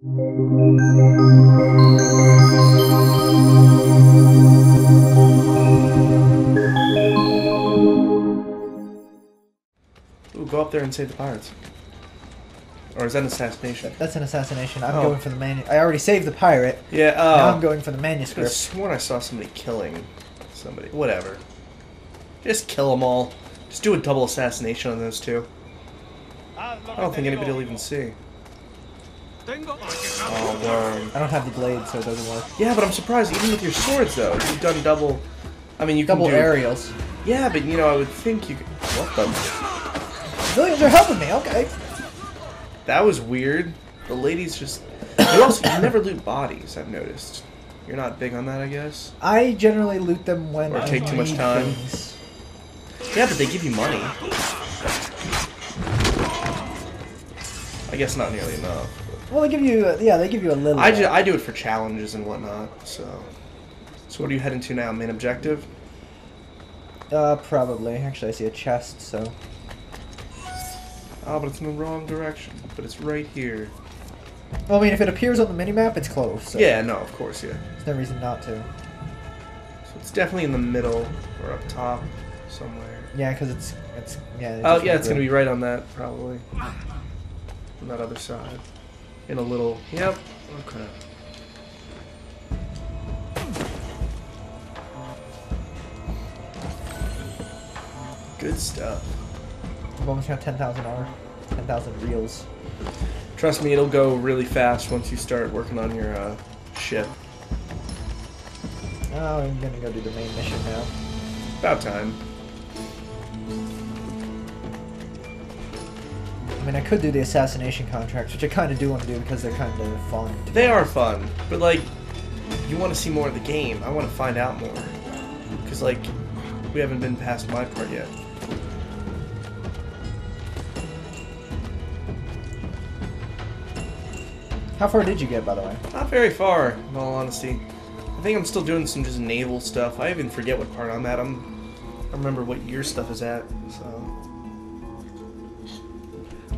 Ooh, go up there and save the pirates. Or is that an assassination? That's an assassination. I'm Oh. going for the man. I already saved the pirate. Yeah, oh. Now I'm uh, going for the I manuscript. sworn I saw somebody killing somebody. Whatever. Just kill them all. Just do a double assassination on those two. I don't think anybody will even see. Oh, worm. Oh, I don't have the blade, so it doesn't work. Yeah, but I'm surprised, even with your swords, though, you've done double. I mean, you Double can do, aerials. Yeah, but you know, I would think you could. What the? Civilians are helping me. Okay. That was weird. The ladies just. You also you never loot bodies. I've noticed. You're not big on that, I guess. I generally loot them when Or I take too much time. things. Yeah, but they give you money. I guess not nearly enough. Well, they give you. uh, Yeah, they give you a little. I, ju- I do it for challenges and whatnot. So, so what are you heading to now? Main objective? Uh, probably. Actually, I see a chest, so. Oh, but it's in the wrong direction. But it's right here. Well, I mean, if it appears on the minimap, it's close. So Yeah, no, of course, yeah. There's no reason not to. So it's definitely in the middle or up top somewhere. Yeah, because it's it's yeah. Oh yeah, it's gonna be right on that probably. On that other side. In a little. Yep. Okay. Good stuff. I've almost got ten thousand R, ten thousand reels. Trust me, it'll go really fast once you start working on your uh, ship. Oh, I'm gonna go do the main mission now. About time. Mean, I could do the assassination contracts, which I kind of do want to do because they're kind of fun. They are fun, but like, you want to see more of the game. I want to find out more. Because, like, we haven't been past my part yet. How far did you get, by the way? Not very far, in all honesty. I think I'm still doing some just naval stuff. I even forget what part I'm at. I'm, I remember what your stuff is at, so.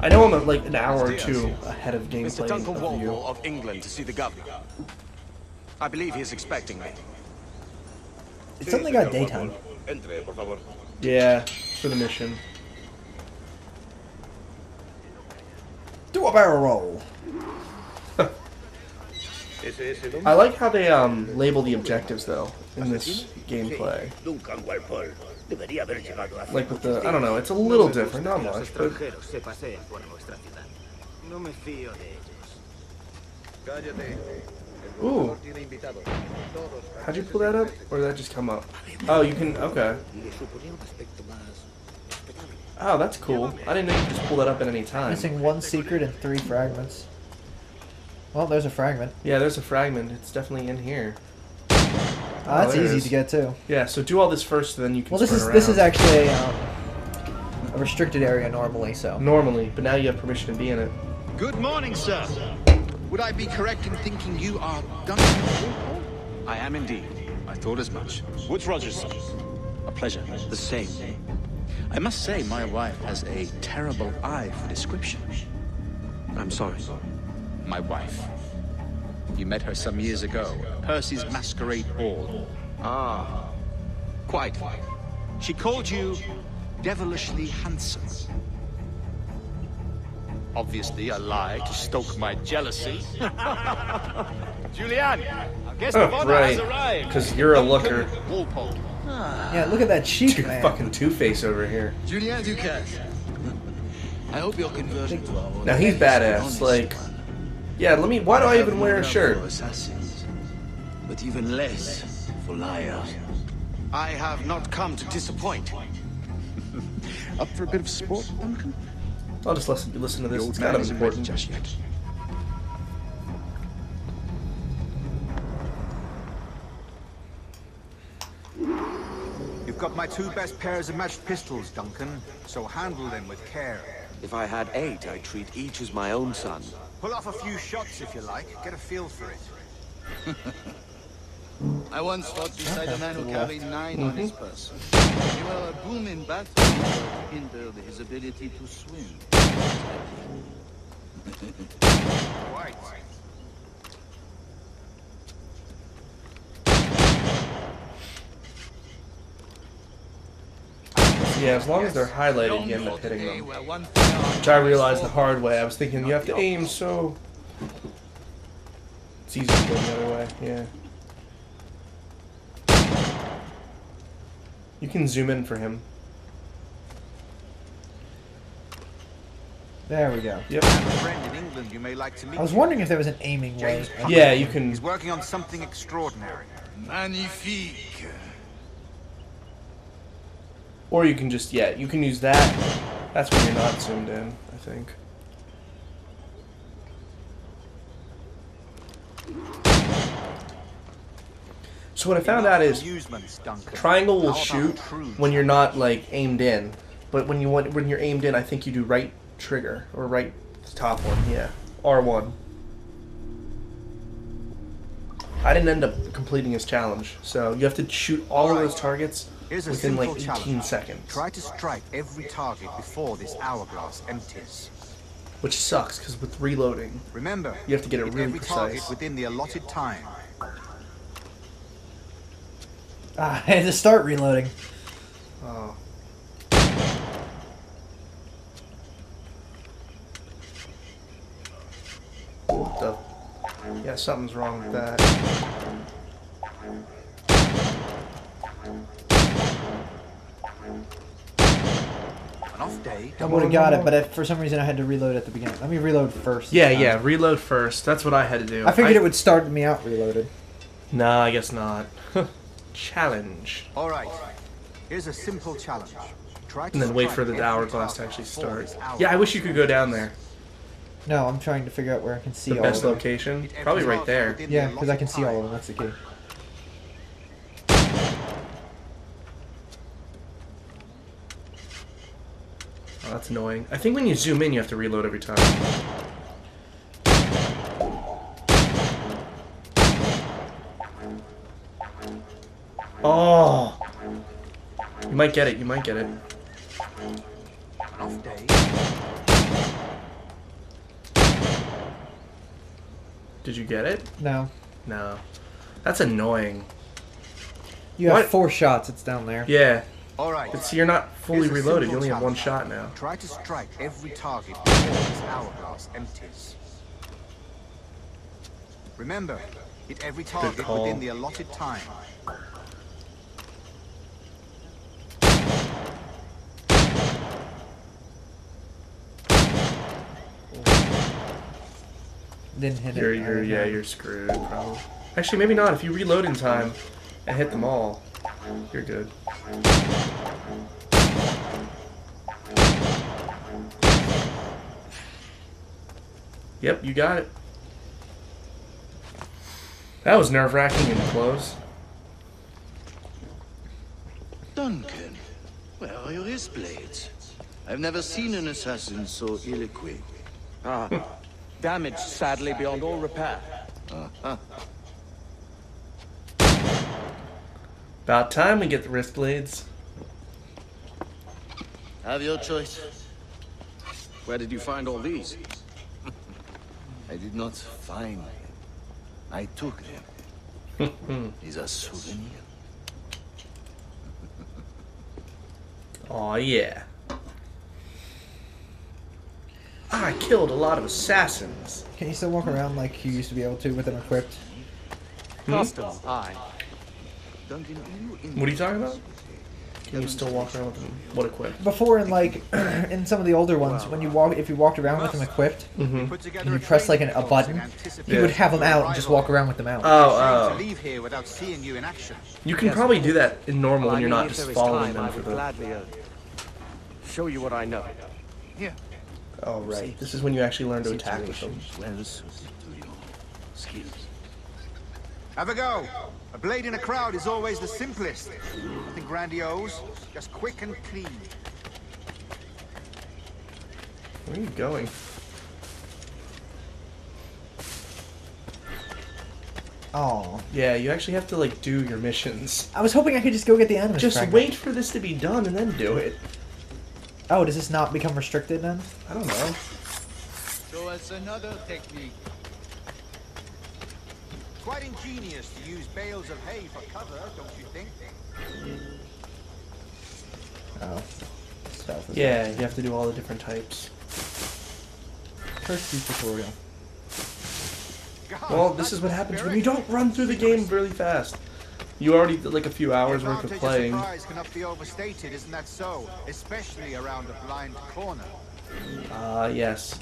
I know I'm at like an hour or two ahead of Mr. gameplay Duncan of. Walpole of England to see the governor. I believe he is expecting me. It's only got daytime. Yeah, for the mission. Do a barrel roll. I like how they um label the objectives though in this gameplay. Like with the I don't know, it's a little different, not much, but ooh, how'd you pull that up, or did that just come up? Oh, you can okay. Oh, that's cool. I didn't know you could just pull that up at any time. Missing one secret and three fragments. Well, there's a fragment. Yeah, there's a fragment. It's definitely in here. Ah, that's there it easy is. to get too. Yeah, so do all this first, then you can. Well, this sprint is this is actually a, um, a restricted area normally, so. normally, but now you have permission to be in it. Good morning, sir. Would I be correct in thinking you are Duncan Walpole? I am indeed. I thought as much. Woodes Rogers. A pleasure. The same. I must say, my wife has a terrible eye for description. I'm sorry. My wife. You met her some years ago. Percy's Masquerade Ball. Ah, quite. She called you devilishly handsome. Obviously, a lie to stoke my jealousy. Julien, our guest Oh, of honor right. has arrived. Because you're a looker. Walpole. Yeah, look at that cheek, Dude, man. fucking Two Face over here. Julien du Casse. I hope your conversion to our Now he's badass. Like, yeah. Let me. Why do I even wear a shirt? assassins, but even less for liars. I have not come to disappoint. Up for a bit of sport, Duncan? I'll just listen. Listen to this. It's kind of isn't ready important. just yet. You've got my two best pairs of matched pistols, Duncan, so handle them with care. If I had eight, I'd treat each as my own son. Pull off a few shots if you like, get a feel for it. I once fought beside a man who carried nine on his Mm-hmm. person. They were a boom in battle hindered his ability to swim. Right. Yeah, as long as they're highlighted, you end up hitting them. Where Which I realized the hard way. I was thinking you have to aim so. It's easy to go the other way, yeah. You can zoom in for him. There we go. Yep. I have a friend in England you may like to meet. I was wondering if there was an aiming way. Yeah, you can. He's working on something extraordinary. Magnifique. Or you can just, yeah, you can use that. That's when you're not zoomed in, I think. So what I found out is triangle will shoot when you're not like aimed in, but when you want when you're aimed in, I think you do right trigger or right top one. Yeah, R one. I didn't end up completing his challenge, so you have to shoot all of those targets Here's a within simple like challenge. 18 seconds, Try to strike every target before this hourglass empties. which sucks because with reloading, Remember, You have to get it hit really every target within the allotted time. Ah, I had to start reloading. oh. What The, yeah, something's wrong with that. An off day. I would have got it, but if, for some reason I had to reload at the beginning. Let me reload first. Yeah, yeah, reload first. That's what I had to do. I figured it would start me out reloaded. Nah, I guess not. Challenge. All right. Here's a simple challenge. Try to And then wait for the every hourglass to actually start. Yeah, I wish you could go down there. No, I'm trying to figure out where I can see The all best of them. location. Probably right there. Yeah, because I can see all of them. That's the key. That's annoying. I think when you zoom in, you have to reload every time. Oh! You might get it, you might get it. An off day. Did you get it? No. No. That's annoying. You have What? four shots. It's down there. Yeah. All right. But see, you're not fully Here's reloaded. You only have one shot now. Try to strike every target before this hourglass empties. Remember, hit every target within the allotted time. Didn't hit You're, it. you're, yeah, you're screwed, probably. Actually, maybe not. If you reload in time and hit them all, you're good. Yep, you got it. That was nerve wracking and close. Duncan, where are your wrist blades? I've never seen an assassin so ill-equipped. Ah, damaged sadly beyond all repair. About time we get the wrist blades. Have your choice. Where did you find all these? I did not find them. I took them. Is a souvenir. Aw, yeah. Ah, I killed a lot of assassins. Can you still walk around like you used to be able to with them equipped? Hmm? Custom, aye. Duncan, are What are you talking about? Can you still walk around with them? What equipped? Before in like in some of the older ones, when you walk, if you walked around with them equipped, Mm-hmm. And you press like an, a button, in anticipation would have them out and just walk around with them out. Oh, oh. leave here without seeing you in action. You can probably do that in normal Well, when you're not just following time, them for the. uh, show you what I know. Here. Oh right. This is when you actually learn to attack with them. situations well suited to your skills. Have a go. A blade in a crowd is always the simplest. Nothing grandiose, just quick and clean. Where are you going? Oh, Yeah, you actually have to like do your missions. I was hoping I could just go get the animus Just fragment. wait for this to be done and then do it. Oh, does this not become restricted then? I don't know. So it's another technique. Quite ingenious to use bales of hay for cover, don't you think? Oh. stealth. as Yeah, you have to do all the different types. well. First tutorial. God, Well, this is what happens when you don't run through the game really fast. You already did like a few hours worth of playing. surprise cannot be overstated, isn't that so? Especially around a blind corner. Ah, yes.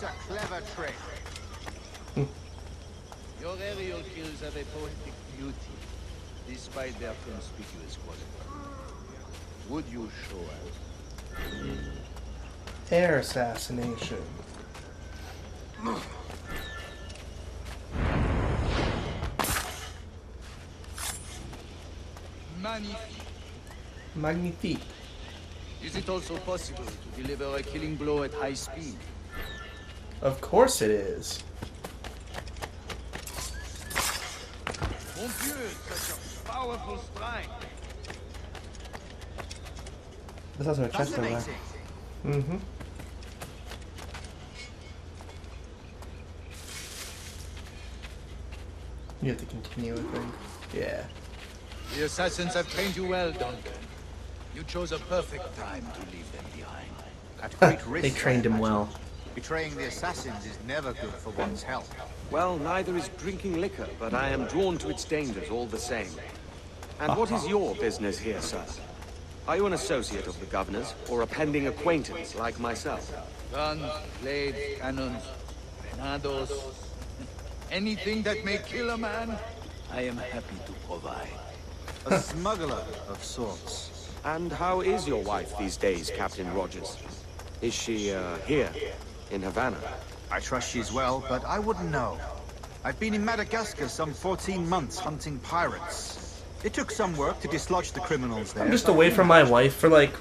That's a clever trick. Your aerial kills have a poetic beauty, despite their conspicuous quality. Would you show us? Air assassination. Magnifique. Magnifique. Is it also possible to deliver a killing blow at high speed? Of course it is. Mon Dieu, such a powerful strike! There's also a chest over there. Fascinating. Mm-hmm. You have to continue, I think. Yeah. The assassins have trained you well, Duncan. You chose a perfect time to leave them behind. At great risk. They trained him well. Betraying the assassins is never good for one's health. Well, neither is drinking liquor, but I am drawn to its dangers all the same. And what is your business here, sir? Are you an associate of the governor's, or a pending acquaintance like myself? Guns, blades, cannons, grenados, anything that may kill a man, I am happy to provide. A smuggler of sorts. And how is your wife these days, Captain Rogers? Is she, uh, here, in Havana? I trust she's well, but I wouldn't know. I've been in Madagascar some 14 months hunting pirates. It took some work to dislodge the criminals there. I'm just away from my wife for like,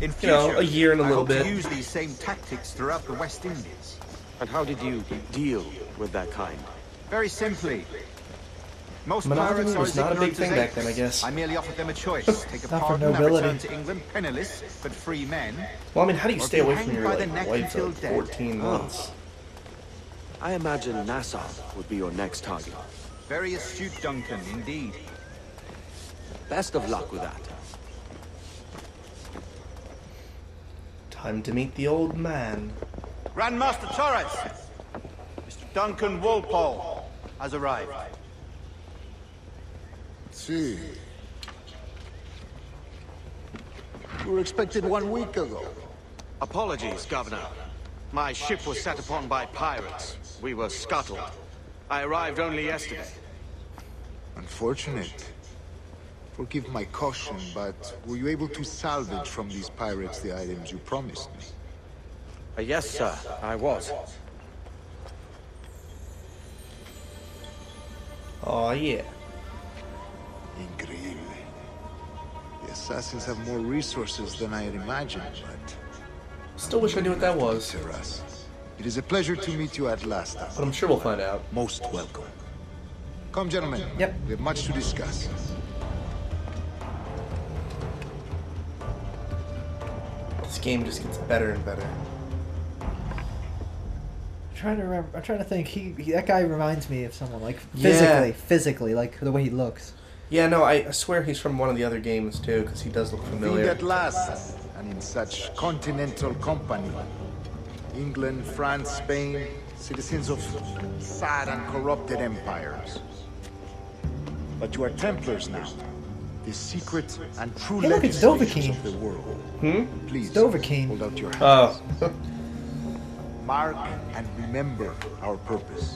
In you know, a year and a little hope to bit. use these same tactics throughout the West Indies. And how did you deal with that kind? Very simply. Most Monogamy pirates was not a big thing back then, I guess. I merely offered them a choice: take a Not for pardon and nobility. return to England penniless, but free men. well, I mean, how do you stay away from hanged your by the like neck wife for until like dead. 14 Oh. months? I imagine Nassau would be your next target. Very astute, Duncan, indeed. Best of luck with that. Time to meet the old man. Grandmaster Torres, Mr. Duncan Walpole has arrived. See. You were expected one week ago. Apologies, Governor. My ship was set upon by pirates. We were scuttled. I arrived only yesterday. Unfortunate. Forgive my caution, but were you able to salvage from these pirates the items you promised me? Uh, yes, sir, I was. Oh yeah. Increíble. The assassins have more resources than I had imagined, but... Still wish I knew what that was, Torres. It is a pleasure to meet you at last. but I'm sure we'll find out. Most welcome. Come, gentlemen. Yep. We have much to discuss. This game just gets better and better. I'm trying to remember. I'm trying to think. He, he that guy reminds me of someone like Yeah. physically, physically, like the way he looks. Yeah, no, I, I swear he's from one of the other games too, because he does look familiar. at last, and in such continental company. England, France, Spain, citizens of sad and corrupted empires. But you are Templars now. The secret and true Hey, look, it's legislators Dovahkiin. of the world. Hmm? Please, Dovahkiin. hold out your hands. Oh. Mark and remember our purpose.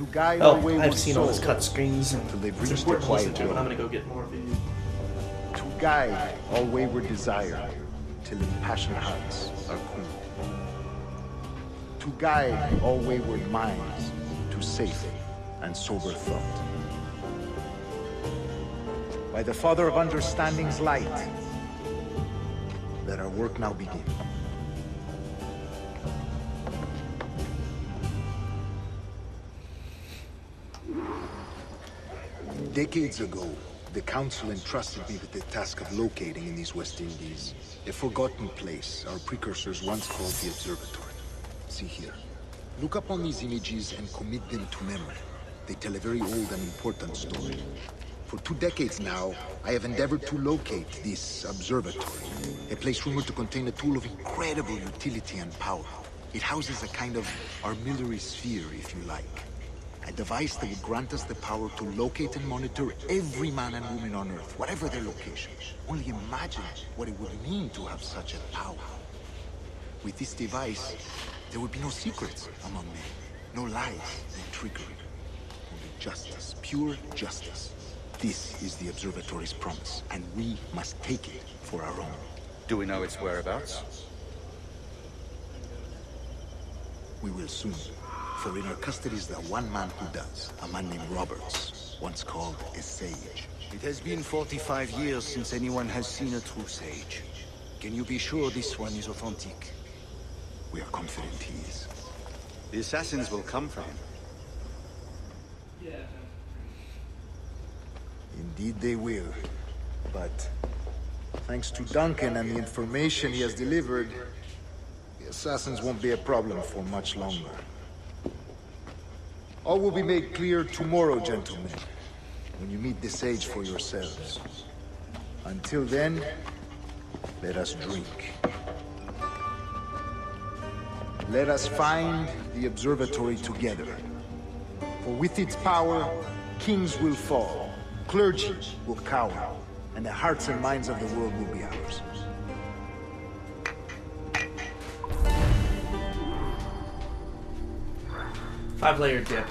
To guide Oh, wayward I've seen all his souls cut screens and until they've it's reached the important to listen quiet to, and I'm gonna go get more of these. To guide all wayward desire till impassioned hearts are cool. To guide all wayward minds to safe and sober thought. By the Father of Understanding's light, let our work now begin. Decades ago, the Council entrusted me with the task of locating in these West Indies a forgotten place our precursors once called the Observatory. See here. Look upon these images and commit them to memory. They tell a very old and important story. For two decades now, I have endeavored to locate this observatory, a place rumored to contain a tool of incredible utility and power. It houses a kind of armillary sphere, if you like. A device that would grant us the power to locate and monitor every man and woman on Earth, whatever their location. Only imagine what it would mean to have such a power. With this device, there would be no secrets among men, no lies and trickery. Only justice, pure justice. This is the Observatory's promise, and we must take it for our own. Do we know its whereabouts? We will soon. For in our custody is the one man who does, a man named Roberts, once called a sage. It has been 45 years since anyone has seen a true sage. Can you be sure this one is authentic? We are confident he is. The assassins will come for him. Indeed they will. But thanks to Duncan and the information he has delivered, the assassins won't be a problem for much longer. All will be made clear tomorrow, gentlemen, when you meet the sage for yourselves. Until then, let us drink. Let us find the observatory together. For with its power, kings will fall, clergy will cower, and the hearts and minds of the world will be ours. Five layer dip.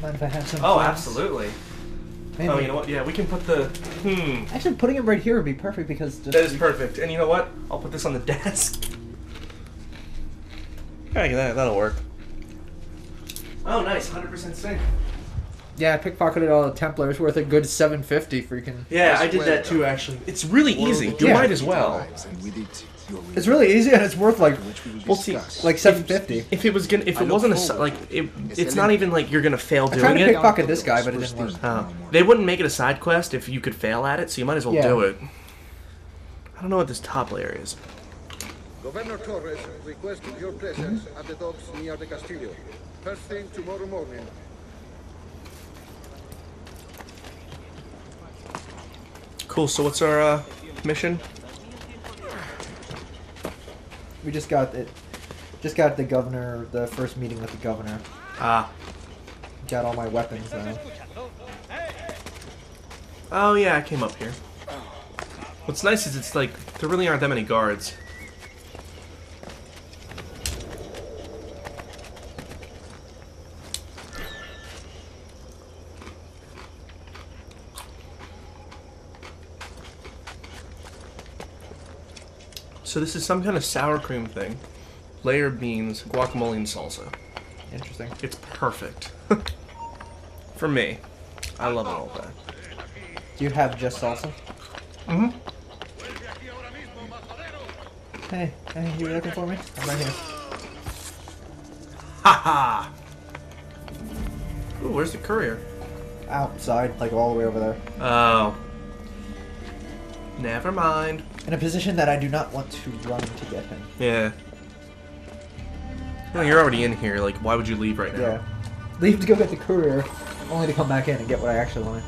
Mind if I have some? Oh, friends? absolutely. Man, Oh, you know what? Yeah, we can put the. Hmm. Actually, putting it right here would be perfect because just That is perfect. And you know what? I'll put this on the desk. Yeah, that, that'll work. Oh, nice. 100% sync. Yeah, I pickpocketed all the Templars worth a good 750 freaking. Yeah, I did that too, actually. It's really easy. You Yeah. might as well. Lives, and with it, your It's really easy and it's worth like which we will see, like 750. If it was gonna, if it look wasn't a like, it, it. it's not even like you're gonna fail I tried doing to it. pickpocket this guy, but it didn't work. Oh. They wouldn't make it a side quest if you could fail at it, so you might as well Yeah. do it. I don't know what this top layer is. Governor Torres requests your presence at the docks near the Castillo. First thing tomorrow morning. Cool. So what's our uh, mission? We just got it. Just got the governor, the first meeting with the governor. Ah. Got all my weapons now. Oh yeah, I came up here. What's nice is it's like there really aren't that many guards. So this is some kind of sour cream thing. Layer beans, guacamole, and salsa. Interesting. It's perfect. For me. I love it all that. Do you have just salsa? Mm-hmm. Hey, hey, you looking for me? I'm right here. Ha ha! Ooh, where's the courier? Outside, like all the way over there. Oh. Never mind. In a position that I do not want to run to get him. Yeah. Well, you're already in here. Like, why would you leave right now? Yeah. Leave to go get the courier, only to come back in and get what I actually wanted.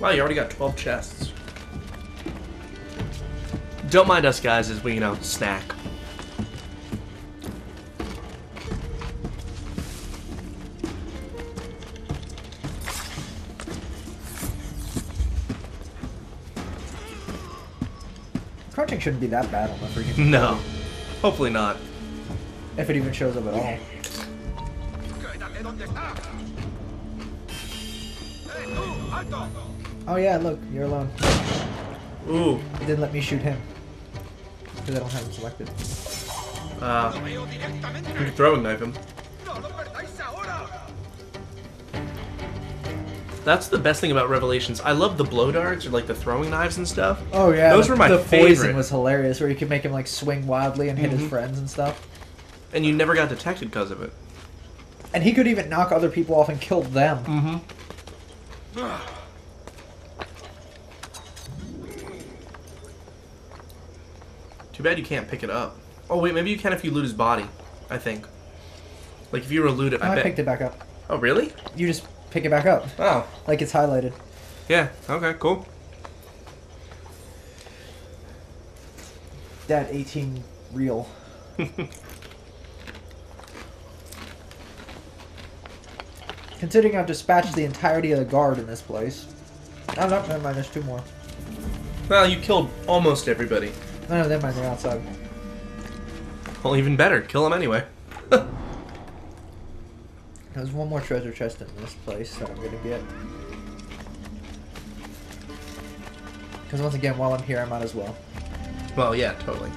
Wow, you already got 12 chests. Don't mind us guys as we, you know, snack. Shouldn't be that bad on the freaking. No. Hopefully not. If it even shows up at all. Oh yeah, look, you're alone. Ooh. It didn't let me shoot him. Because I don't have him selected. Uh, you can throwing knife him. That's the best thing about Revelations. I love the blow darts or like the throwing knives and stuff. Oh yeah, those the, were my the favorite. poison was hilarious, where you could make him like swing wildly and hit his Mhm. friends and stuff. And you never got detected because of it. And he could even knock other people off and kill them. Mm-hmm. Too bad you can't pick it up. Oh wait, maybe you can if you loot his body. I think. Like if you were to loot it, No, I, I picked it back up. Oh really? You just pick it back up. Oh. Like it's highlighted. Yeah. Okay. Cool. That 18 real. Considering I've dispatched the entirety of the guard in this place. Oh, no, never mind, there's two more. Well, you killed almost everybody. No, no, never mind, they're outside. Well, even better. Kill them anyway. There's one more treasure chest in this place that I'm gonna get. Because once again, while I'm here, I might as well. Well, yeah, totally.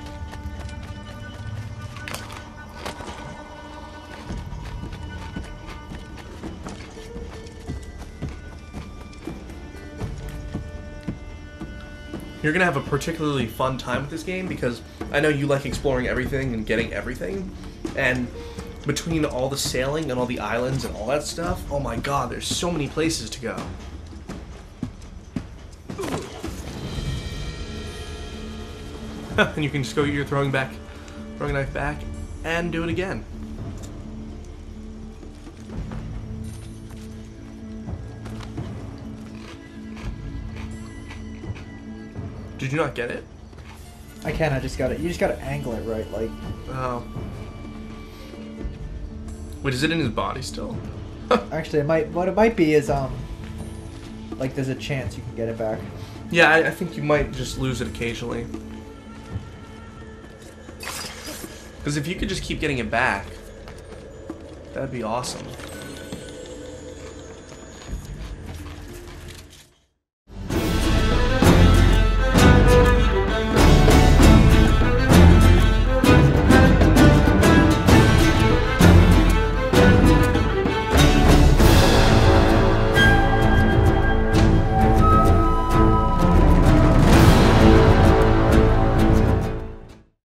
You're gonna have a particularly fun time with this game because I know you like exploring everything and getting everything, and between all the sailing and all the islands and all that stuff, oh my god, there's so many places to go. and you can just go get your throwing back, throwing knife back, and do it again. Did you not get it? I can, I just got it. You just gotta angle it right, like. Oh. Wait, is it in his body still? Actually, it might. What it might be is um. Like, there's a chance you can get it back. Yeah, I, I think you might just lose it occasionally. Because if you could just keep getting it back, that'd be awesome.